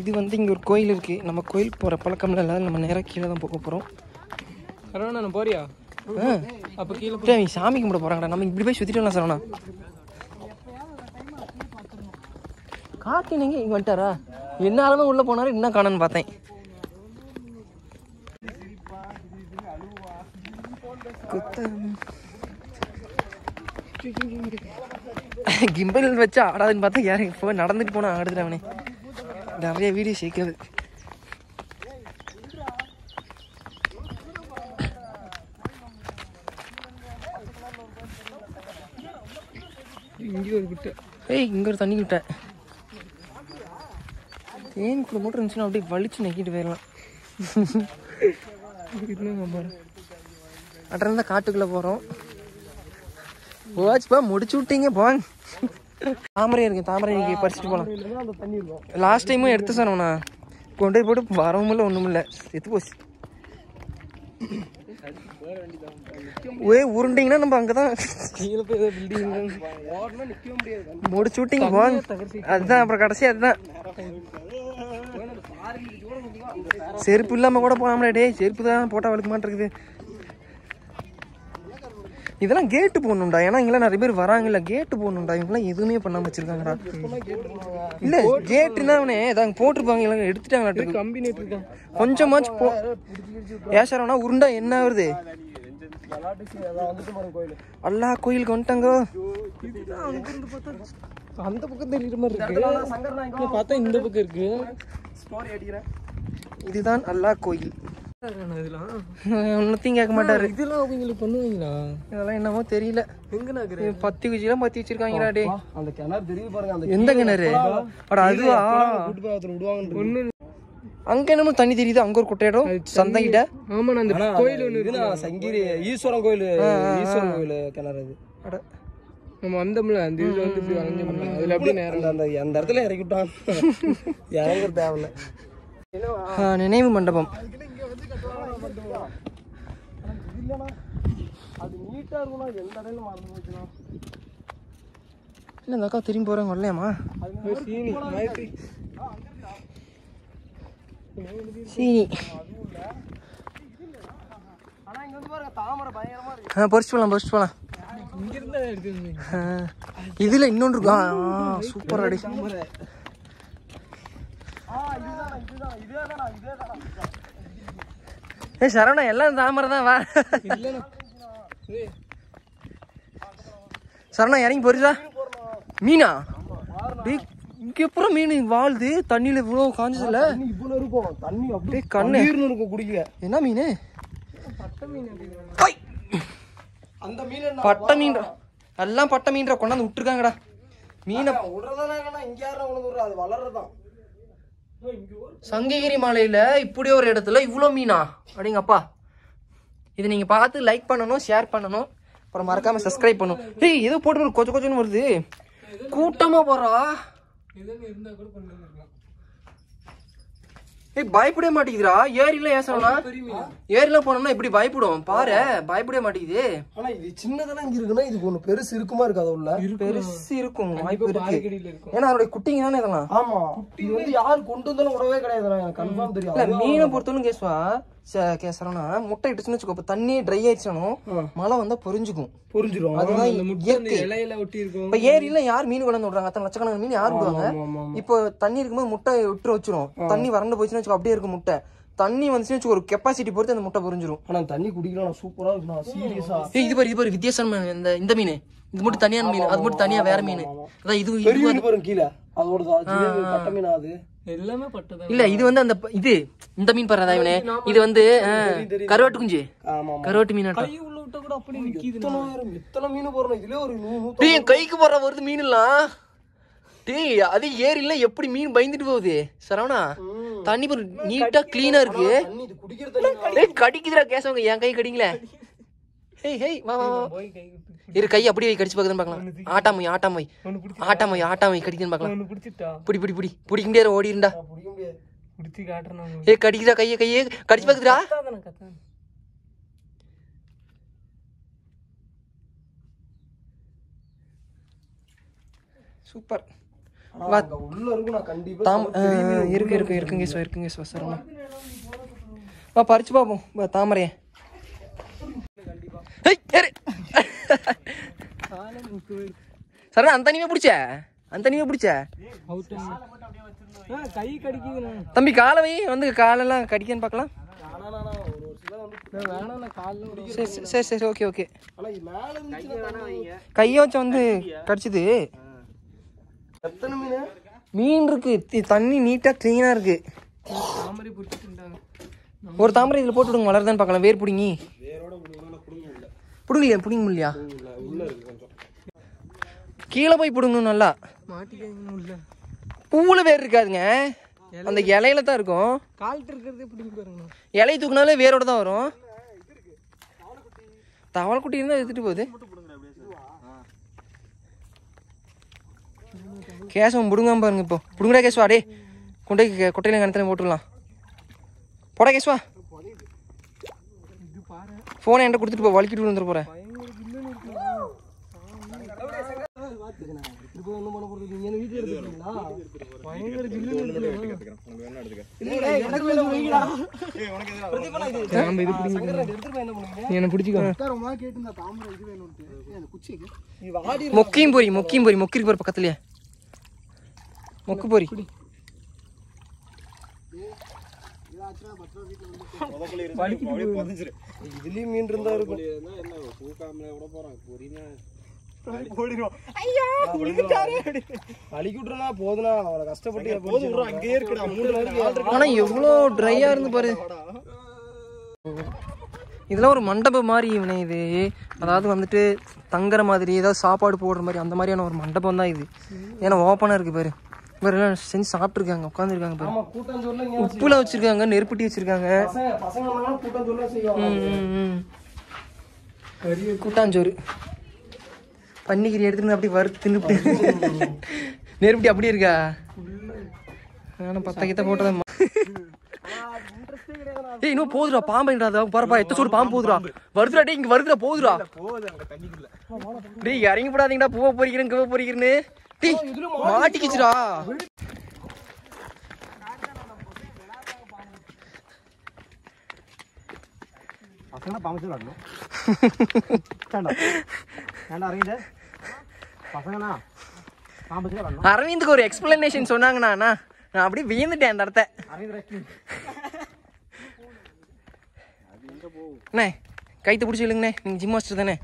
இது வந்து இங்கே ஒரு கோயில் இருக்குது நம்ம கோயில் போகிற பழக்கம்லாம் இல்லை நம்ம நேராக கீழே தான் போக போகிறோம் சரவணா நான் போறியா? அப்ப கீழே அவங்க சாமி கும்பிட போகிறாங்கடா நம்ம இப்படி போய் சுற்றிட்டு சரவணா. காட்டினீங்க இங்கே வந்துட்டாரா? என்னாலுமே உள்ளே போனாரு என்ன காணன்னு பார்த்தேன். கிம்பல் வச்சு ஆடாதுன்னு பார்த்தா யாரும் இப்போ நடந்துட்டு போனா ஆடுதுடா அவனே. நிறைய வீடியோ சேர்க்கிறது இங்கே ஒரு குட்டை. ஏய் இங்க ஒரு தண்ணி விட்டேன் தேன் கூட மட்டும் இருந்துச்சுன்னா அப்படியே வலிச்சு நக்கிட்டு போயிடலாம். அட்ற இருந்தால் காட்டுக்குள்ளே போகிறோம் போச்சுப்பா முடிச்சு விட்டீங்க போங்க. தாமரை இருக்கு தாமரை இன்னைக்கு பறிச்சுட்டு போகலாம் லாஸ்ட் டைமும் எடுத்து சொன்னோண்ணா கொண்டு போய் போட்டு வரவும் இல்லை ஒன்றும் இல்லை. செத்து போச்சு. ஒரே உருண்டிங்கன்னா நம்ம அங்கே தான் கீழே போய் ஏதோ பில்டிங் ஓடனா நிற்க முடியாது. முடிச்சு விட்டீங்க போங்க அதுதான் அப்புறம் கடைசி அதுதான். செருப்பு இல்லாம கூட போலாம்ல டேய் செருப்பு தான் போட்டா வழுக்க மாட்டேங்குது இதெல்லாம் கேட்டு போடணும்டா ஏன்னா இங்கெல்லாம் நிறைய பேர் வராங்கல்ல. கேட்டு போடணும்டா இவங்கெல்லாம் எதுவுமே பண்ணாம வச்சிருக்காங்கடா. இல்ல கேட்டுன்னா அவனே இதாங்க போட்டிருப்பாங்க. இல்லைங்க எடுத்துட்டாங்க கொஞ்சமாச்சும் போ ஏசரவனா உருண்டா என்ன வருது அல்லா கோயிலுக்கு வந்துட்டாங்க. அந்த பக்கம் தெரியுற மாதிரி இருக்கு. பார்த்தா இந்த பக்கம் இருக்கு. இதுதான் அல்லா கோயில். ஒன்னத்தையும் கேட்க மாட்டாரு. இதெல்லாம் அவங்களுக்கு பண்ணுவாங்களா? இதெல்லாம் என்னமோ தெரியல. எங்க பத்தி குச்சிலாம் பத்தி வச்சிருக்காங்கடா டே அந்த கிணறு தெரியுது பாருங்க அந்த எந்த கிணறு? அட அதுவா? விடுவாங்க அங்க என்னமோ தண்ணி தெரியுது அங்க ஒரு குட்டையிடம் சந்தைகிட்ட ஆமா அந்த கோயில் ஒண்ணு சங்கிரி ஈஸ்வரன் கோயில் ஈஸ்வரன் கோயில் கிணறு அது. அட. நம்ம வந்தோம்ல அந்த இதுல வந்து இப்படி வளைஞ்சோம்ல அதுல அப்படியே நேரம். அந்த அந்த இடத்துல இறக்கி விட்டான் இறங்குற தேவையில்ல. நினைவு மண்டபம். அது நீட்டா இருக்கும்னா எந்த இடையில மறந்து போச்சுனா இல்ல இந்த அக்கா திரும்பி போறாங்க வரலையாமா அது சீனி மயத்தி சீனி. ஆனா இங்க வந்து பாருங்க தாமரை பயங்கரமா இருக்கு. ஆ பறிச்சு போலாம் பறிச்சு போலாம். இங்க இருந்தா எடுத்து ஆ, இதுல இன்னொன்று இருக்கா. சூப்பர் அடி ஆ இதுதான் இதுதான். இதே தானா இதே தானா ஏ சரவணா எல்லாம் தாமரை தான் வா. சரவணா இறங்கி போறிச்சா மீனா டேய் இங்க அப்புறம் மீன் வாழுது? தண்ணியில இவ்வளவு காஞ்சதுல? தண்ணி இவ்வளவு இருக்கும். தண்ணி அப்படியே டேய் கண்ணு. இருக்கும் குடிக்க. என்ன மீன்! அந்த மீன் பட்டை மீன் எல்லாம் பட்டை மீன்ற கொண்டாந்து விட்டுருக்காங்கடா. மீனை விடுறதானா இங்க யாரும் அது வளர்றதான் சங்ககிரி மலையில இப்படி ஒரு இடத்துல இவ்வளோ மீனா? அப்படிங்கப்பா இது நீங்க பார்த்து லைக் பண்ணணும் ஷேர் பண்ணணும். அப்புறம் மறக்காம சப்ஸ்கிரைப் பண்ணணும். ஏய் ஏதோ போட்டு கொச்ச கொச்சன்னு வருது. கூட்டமா போறா இதெல்லாம் இருந்தா கூட பண்ணிருக்கலாம் ஏய் பயப்படவே மாட்டேங்குதுடா. ஏரியில ஏசனா ஏரியில போனோம்னா இப்படி பயப்படும் பாரு பயப்படவே மாட்டேங்குது. ஆனா இது சின்னதெல்லாம் இங்க இருக்குன்னா இதுக்கு ஒண்ணு பெருசு இருக்குமா இருக்கு அது உள்ள பெருசு இருக்கும். வாய்ப்பு இருக்கு. ஏன்னா அதோட குட்டிங்க தானே இதெல்லாம்? ஆமா. இது வந்து யார் கொண்டு வந்தாலும் விடவே கிடையாது எனக்கு கன்ஃபார்ம் தெரியும் இல்ல மீனை பொறுத்தவரைக்கும் கேசுவா கேசரனா முட்டை இட்டுச்சுன்னு வச்சுக்கோ இப்ப தண்ணி ட்ரை ஆயிடுச்சாலும் மழை வந்தா பொரிஞ்சுக்கும். புரிஞ்சிரும். அதுதான் இயற்கை. இலையில ஒட்டி இருக்கும். இப்ப ஏரியில யார் மீன் கொண்டாந்து விடுறாங்க? அத்தனை லட்சக்கணக்கான மீன் யார் விடுவாங்க? இப்போ தண்ணி இருக்கும்போது முட்டை விட்டு வச்சிரும். தண்ணி வறண்டு போச்சுன்னு வச்சுக்கோ அப்படியே இருக்கும் முட்டை. தண்ணி வந்துச்சுன்னு ஒரு கெப்பாசிட்டி பொறுத்து அந்த முட்டை பொரிஞ்சிரும். ஆனா தண்ணி குடிக்கலாம் சூப்பரா இருக்கும் சீரியஸா ஏய் இது பாரு இது பாரு வித்தியாசமான இந்த இந்த மீன். இது மட்டும் தனியான மீன். அது மட்டும் தனியா வேற மீன். அதான் இது இது பெரிய மீன் பாருங்க கீழே. அதோட கட்ட மீன் அது. எல்லாமே பட்டதான் இல்ல இது வந்து அந்த இது இந்த மீன் பாரு அதான் இவனே. இது வந்து கருவாட்டு குஞ்சு. கருவாட்டு மீனாட்டம் உள்ள விட்டா கூட அப்படி நிக்கிது இத்தனை இத்தனை மீன் கைக்கு போற வருது மீன்லாம் டேய் அது ஏரியில எப்படி மீன் பயந்துட்டு போகுது? சரவணா. தண்ணி பாரு நீட்டா கிளீனா இருக்கு. டேய் கடிக்குதுடா கேசவங்க என் கை கடிங்களே ஹேய் ஹேய் வா வா போய் இரு கை அப்படியே கடிச்சு பார்க்குதுன்னு பார்க்கலாம். ஒண்ணு பிடிச்சி ஆட்டாமொய் ஆட்டாமொய் கடிக்குதுன்னு பார்க்கலாம். புடி புடி புடி. பிடிக்கிட்டே ஓடிருண்டா பிடிக்க முடியாது. காட்டுறேன் ஏய் கடிக்குதா கையை கையே. கடிச்சு பார்க்குதுடா. சூப்பர். இருக்கு இருக்கு இருக்குங்க கேஸ்வா இருக்குங்க வா பறிச்சு பார்ப்போம் தாமரைய. சரணா அந்த தனிமே பிடிச்ச? அந்த தனிமே பிடிச்ச? கை கடிக்குதுண்ணா. தம்பி காலை வை. வந்து காலெல்லாம் கடிக்கன்னு பார்க்கலாம். சரி சரி, சரி சரி ஓகே ஓகே. கையை வச்சு வந்து கடிச்சிது. எத்தனை மீன்? மீன் இருக்கு. தி- தண்ணி நீட்டாக க்ளீனாக இருக்கு. ஒரு தாமரை இதில் போட்டு விடுங்க வளருதான்னு பார்க்கலாம். வேர் பிடிங்கி. பிடுங்கலையா? பிடிங்க முடியா உள்ள. இருக்கு கொஞ்சம். கீழே போய் பிடுங்கணும் நல்லா. பூவில் வேர் இருக்காதுங்க. அந்த இலையில தான் இருக்கும். கால்ட்டு இருக்கிறதே பிடிங்க இலையை தூக்குனாலே வேரோட தான் வரும். தவளைக்குட்டி இருந்தால் எடுத்துட்டு போகுது. கேசவம் பிடுங்காம பாருங்க இப்போ. பிடுங்கடா கேஸ்வா டே கொண்டு கொட்டையில கிணத்துல போட்டுடலாம் போடா கேஸ்வா ஃபோனை என்கிட்ட கொடுத்துட்டு போ வலிக்கிட்டு வந்துட போகிறேன் மொக்கையும் பொரி மொக்கையும் பொரி மொக்கிருக்கு போகிற பக்கத்துலயே. மொக்கு பொரி. இதுலயும் மீன் இருந்தா இருக்கும். போதுனா அவளை கஷ்டப்பட்டு அங்கேயே இருக்கா ஆனால் எவ்வளோ ட்ரையாக இருந்து பாரு. இதெல்லாம் ஒரு மண்டபம் மாதிரி இவனே இது. அதாவது வந்துட்டு தங்குற மாதிரி ஏதாவது சாப்பாடு போடுற மாதிரி அந்த மாதிரியான ஒரு மண்டபம் தான் இது. ஏன்னா ஓப்பனாக இருக்கு பாரு. பாரு செஞ்சு சாப்பிட்ருக்காங்க உட்காந்துருக்காங்க பாரு. ஆமா கூட்டாஞ்சோறுல இங்க உப்புல வச்சிருக்காங்க நெருப்பட்டி வச்சிருக்காங்க. கூட்டாஞ்சோறு. பன்னிக்கறி எடுத்துட்டு அப்படியே வறுத்து தின்னுட்டு. நெருப்பட்டி அப்படியே இருக்கா? நானும் பத்த கித்த போட்டதான் ஏய் இன்னும் போதுடா பாம்புடா அது பரப்பா எத்த சூடு பாம்பு போதுடா. வருதுடா டேய் இங்க வருதுடா போதுடா டேய் இறங்கி போடாதீங்கடா பூவை பொறிக்கிறேன் பூவை பொறிக்கிறேன்னு. மாட்டிக்கிச்சுடா. பசங்க பாம்பு விளாடணும் ஏன்டா இறங்கிட்ட பசங்கண்ணா பாம்பு விளாடணும் அரவிந்துக்கு ஒரு எக்ஸ்பிளனேஷன் சொன்னாங்கண்ணா அண்ணா. நான் அப்படியே வியந்துட்டேன் அந்த இடத்த. அண்ணே கைத்தை பிடிச்சி இல்லைங்கண்ணே நீங்கள் ஜிம் மாஸ்டர் தானே.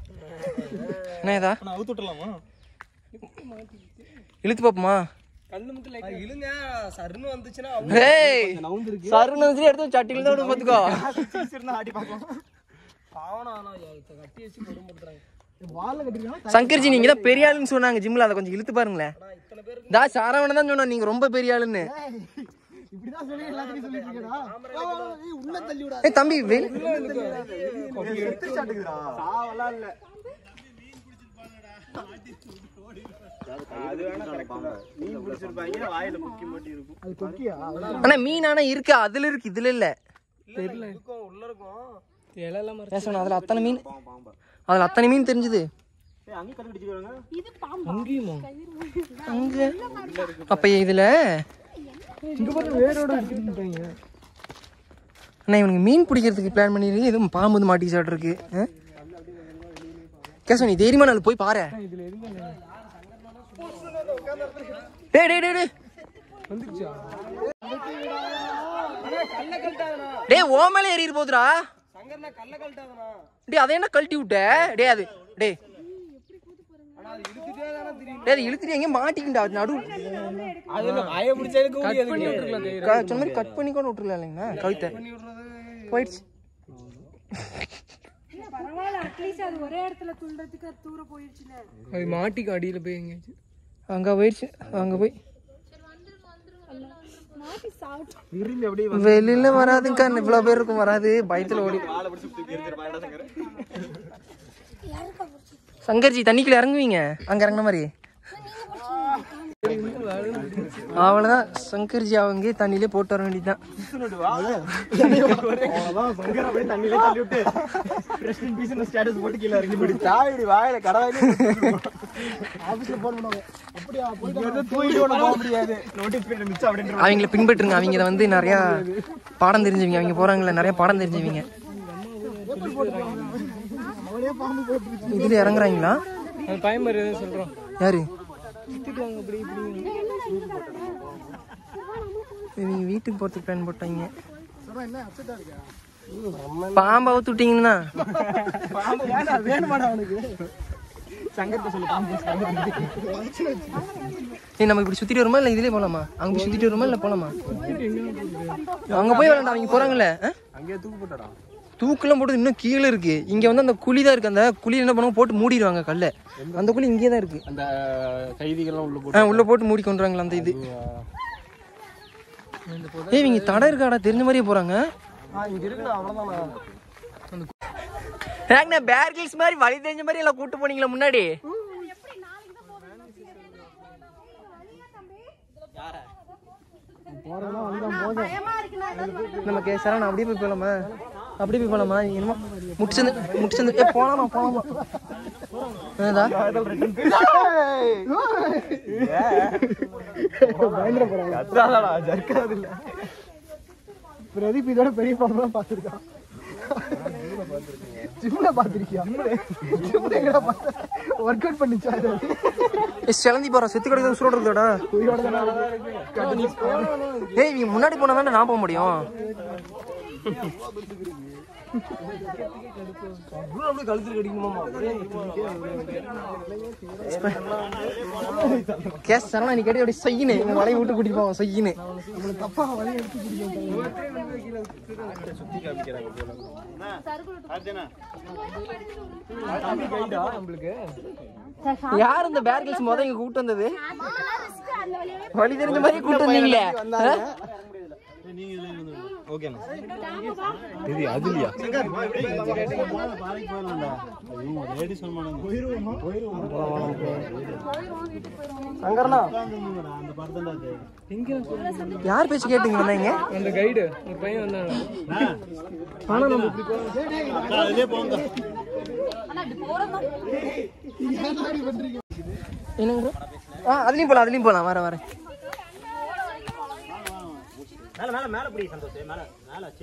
அண்ணே இதா? அவுத்து விட்டுலாமா இழுத்து லைக் இழுங்க. சருன்னு வந்துச்சுன்னா சருன்னு வந்துச்சு எடுத்து சட்டியில் தான் பார்த்துக்கோ ஆட்டி பார்க்கலாம் சங்கர்ஜி நீங்க தான் பெரிய ஆளுன்னு சொன்னாங்க ஜிம்ல. அதை கொஞ்சம் இழுத்து பாருங்களேன். தா சாரவன தான் சொன்னா நீங்க ரொம்ப பெரிய ஆளுன்னு. இப்படிதான் சொல்லி எல்லாத்தையும் சொல்லிட்டு இருக்கடா. உள்ள தள்ளி விடா ஏய் தம்பி சாவலாம் இல்ல. ஆனா மீன் ஆனா இருக்கு அதுல இருக்கு இதுல இல்ல. தெரியல. பேசணும் அதுல அத்தனை மீன்? அதுல அத்தனை மீன் தெரிஞ்சது. அப்ப இதுல? அண்ணா இவனுக்கு மீன் பிடிக்கிறதுக்கு பிளான் பண்ணிருக்கு எதுவும் பாம்பு வந்து மாட்டி சாப்பிட்ருக்கு கேசவ நீ தைரியமா நாள் போய் பாரு. டேய் டேய் வந்துருச்சா டேய். ஓ மேல கல்ல கழட்டாதனா டேய் அதை என்ன கழட்டி விட்ட? டேய் அது அது இழுத்துட்டே தானே தெரியும் டேய் அது இழுத்துட்டு எங்க மாட்டிக்கிண்டா நடு சொன்ன மாதிரி கட் பண்ணி கூட விட்டுருல விடுறது போயிடுச்சு. பரவாயில்ல அட்லீஸ்ட் அது ஒரே இடத்துல துள்றதுக்கு அது தூர போயிடுச்சுல. அது மாட்டிக்கு அடியில போய் எங்கேயாச்சும். அங்க போயிடுச்சு. அங்க போய். வெளியில வராதுக்கா இவ்வளவு பேர் இருக்கும் வராது. பயத்துல ஓடி. சங்கர்ஜி தண்ணிக்குள்ள இறங்குவீங்க? அங்க இறங்குன மாதிரி. அவ்வளவுதான். சங்கர்ஜி அவங்க தண்ணியிலே போட்டு வர வேண்டியதுதான். அவங்கள பின்பற்றுங்க. அவங்க வந்து நிறைய பாடம் தெரிஞ்சவங்க. அவங்க போறாங்கல்ல நிறைய பாடம் தெரிஞ்சவங்க. இதுல இறங்குறாங்களா? எதுவும் சொல்றோம். யாரு? திட்டுவாங்க இப்படி இப்படி. இவங்க வீட்டுக்கு போறதுக்கு பிளான் போட்டாங்க. என்ன அப்செட்டா பாம்பை அவுத்து நம்ம இப்படி சுத்திட்டு வருமா? இல்ல இதுலயே போலாமா? அங்க போய் சுத்திட்டு வருமா? இல்ல போலாமா? அங்க போய் விளாண்டா அவங்க போறாங்கல்ல அங்கேயே தூக்கு போட்டாடா. தூக்கெல்லாம் போட்டு இன்னும் கீழே இருக்கு. இங்க வந்து அந்த குழி தான் இருக்கு. அந்த குழி என்ன பண்ணுவோம் போட்டு மூடிடுவாங்க கல்ல. அந்த குழி இங்கே தான் இருக்கு. அந்த கைதிகள்லாம் உள்ள ஆ, உள்ள போட்டு மூடி கொண்டு வராங்களா அந்த இது. ஏய் இவங்க தடை இருக்காடா? தெரிஞ்ச மாதிரியே போறாங்க. இங்க இருக்குடா அவ்வளவுதான்? ஏங்கண்ணா பேர் கில்ஸ் மாதிரி வழி தெரிஞ்ச மாதிரி எல்லாம் கூட்டு போனீங்களா முன்னாடி? நமக்கு சரணா அப்படியே போய் போலாமா? அப்படியே போய் போலாமா என்னமோ முடிச்சு முடிச்சு ஏ போலாமா போலாமா? என்னதா பயந்துட போறாங்க ஜர்க்காது இல்ல பிரதீப் இதோட பெரிய படம் பார்த்துருக்கான் ஜிம்ல பார்த்துருக்கியா? ஜிம்ல எங்கடா பார்த்த? ஒர்க் அவுட் பண்ணிச்சா ஏ சிலந்தி போறா செத்து கிடக்குது இருக்குடா. ஏய் இவங்க முன்னாடி போனா தானே நான் போக முடியும். அப்படியே கழுத்துல கடிக்கணுமாமா கேஸ் சரணா நீ கேட்டு அப்படியே செய்யினு வலையை விட்டு கூட்டிட்டு போவோம் செய்யினு தப்பா எடுத்து யார் இந்த பேர் கில்ஸ் முத இங்க கூட்டு வந்தது? வழி தெரிஞ்ச மாதிரி கூட்டு வந்தீங்களே? ஆ? இது அதுலயா? சங்கரனா யார் பேச்சு கேட்டீங்க வந்தீங்க அந்த கைடு ஒரு பையன் வந்தாங்க ஆனா நம்ம இப்படி போறோம். என்னங்க? ஆ அதுலயும் போலாம் அதுலயும் போலாம். வர வரேன்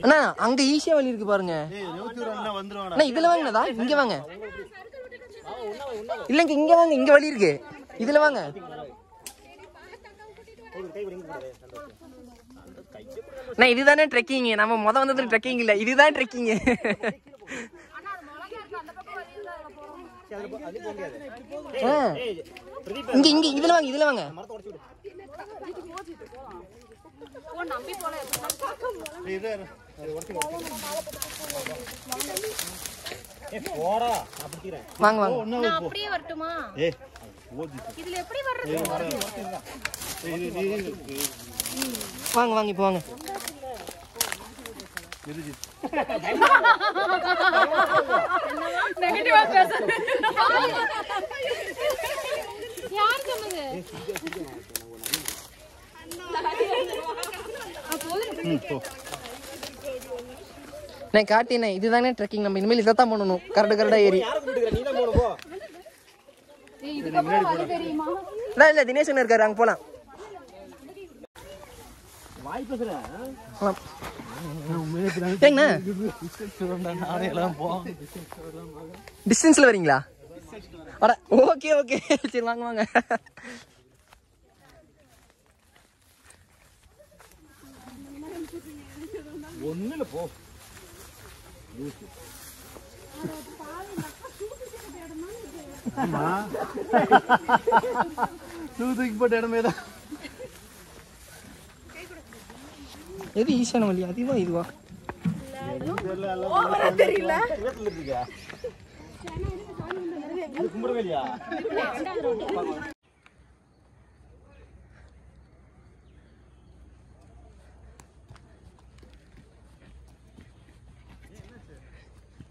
அண்ணா அங்க ஈஸியா வழி இருக்கு பாருங்க. அண்ணா இதுல வாங்கண்ணா இங்க வாங்க. இல்லங்க இங்க வாங்க இங்க வழி இருக்கு. இதுல வாங்க. அண்ணா இதுதானே ட்ரெக்கிங் நம்ம முத வந்தது ட்ரெக்கிங் இல்ல. இதுதான் ட்ரெக்கிங் இங்க இங்க இதுல வாங்க இதுல வாங்க. வாங்க வாங்க. நான் அப்படியே வரட்டுமா? இதுல எப்படி வர்றது? வாங்க வாங்க இப்போ வாங்க. நெகட்டிவா பேச. யார் சொன்னது? நான் காட்டினேன் இதுதானே ட்ரெக்கிங் நம்ம இனிமேல் இதை தான் பண்ணணும். கரடு கரடா ஏறி. ஏய், இதுக்கப்புறம் வழி இல்ல இல்ல தினேஷன் இருக்காரு. அங்க போலாம். டிஸ்டன்ஸ்ல வரீங்களா? அட ஓகே ஓகே. சரி வாங்க வாங்க. தூக்கி போட்ட இடமே தான். எது ஈஸியான வழி அதுவா இதுவா?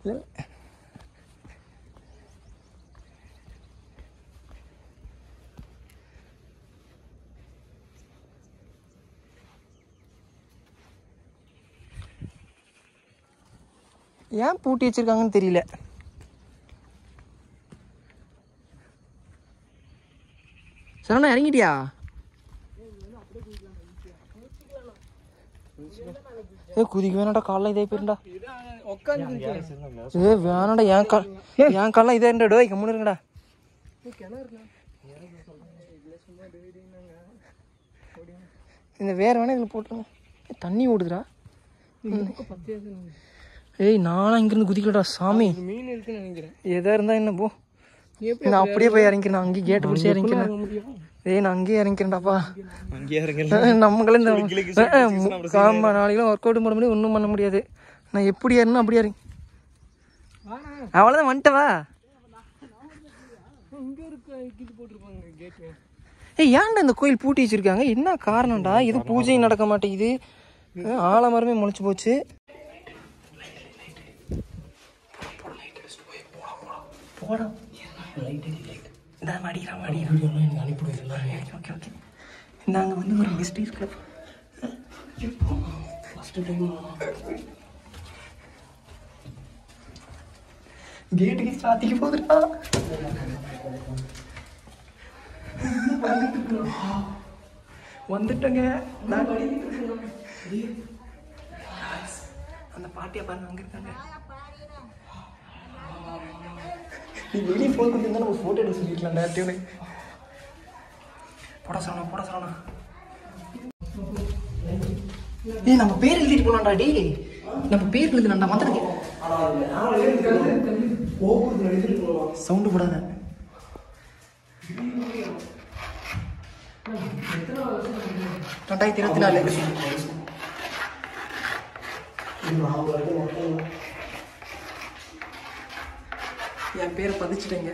இல்லை ஏன் பூட்டி வச்சிருக்காங்கன்னு தெரியல. சரவணா இறங்கிட்டியா? ஏ குதிக்க வேணாடா காலைல இதே போயிருந்தா. ஏ வேணாடா என் கால் என் கால்லாம் இதே டோய் கம்முன்னு இருங்கடா இந்த வேற வேணா இதில் போட்டுருங்க தண்ணி ஓடுதுடா ஏய் நானும் இங்கிருந்து குதிக்கலடா சாமி மீன் இருக்குன்னு நினைக்கிறேன் எதா இருந்தா என்ன போ நான் அப்படியே போய் இறங்கிறேன் நான் அங்கேயே கேட்டு பிடிச்சி இறங்கிறேன் ஏய் நான் அங்கேயே இறங்கிறேன்டாப்பா அங்கேயே இறங்கல நம்மளே இந்த ஆமா நாளைக்கு ஒர்க் அவுட் பண்ண முடியும் ஒன்றும் பண்ண முடியாது நான் எப்படி ஏறணும் அப்படியே இறங்கி. அவ்வளோதான் வந்துட்டவா ஏய் ஏன்டா இந்த கோயில் பூட்டி வச்சிருக்காங்க? என்ன காரணம்டா? இது பூஜை நடக்க மாட்டேங்குது. ஆலமரமே முளைச்சு போச்சு. போடா. நாங்க வந்து ஒரு மிஸ்டேக் கேட்டுக்கு சாத்திக்கு போகுதுடா வந்துட்டங்க. நான் அந்த பாட்டியை பாருங்க அங்க இருக்காங்க. நீ வெளியே ஃபோன் கொடுத்துருந்தா நம்ம ஃபோட்டோ எடுக்க சொல்லிருக்கலாம் டேரக்டிவ்னு போட சொல்லணும் போட சொல்லணும் ஏய் நம்ம பேர் எழுதிட்டு போலாம்டா டேய். நம்ம பேர் எழுதுனடா வந்துடுங்க சவுண்டு போடாத. ரெண்டாயிரத்தி இருபத்தி நாலு. என் பேரை பதிச்சிட்டேங்க.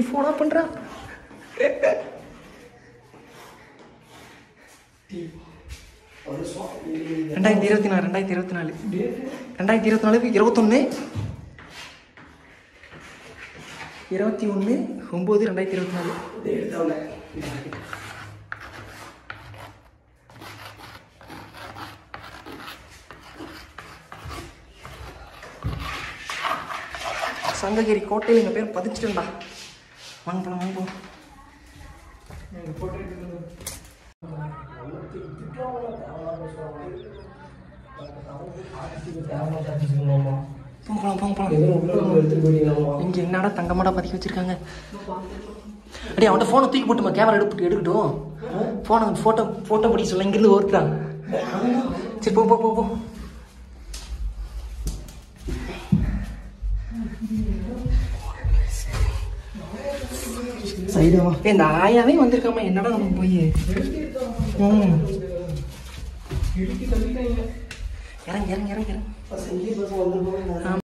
இப்போ என்ன பண்ணுறான் ரெண்டாயிரத்தி இருபத்தி நாலு ரெண்டாயிரத்தி இருபத்தி நாலு. ரெண்டாயிரத்தி இருபத்தி நாலு இருபத்தொன்று இருபத்தி ஒன்று ஒம்பது ரெண்டாயிரத்தி இருபத்தி நாலு. சங்ககிரி கோட்டையில் எங்கள் பேர் பதிச்சிட்டேன்டா. வாங்க போகலாம் வாங்க போலாம். போங்க போலாம் போங்க இங்க என்னடா தங்கமாடா பதுக்கி வச்சிருக்காங்க? அடி அவன்கிட்ட ஃபோனை தூக்கி போட்டுமா? கேமரா எடுத்து எடுக்கட்டும். ஃபோனை ஃபோட்டோ ஃபோட்டோ பிடிக்க சொல்ல இங்கிருந்து ஒருத்தான் சரி போ போ போ. சைடாவா இந்த ஆயாவே வந்திருக்காமா? என்னடா நம்ம போய்? ம். இறங்கி இறங்கி இறங்கி இறங்கி.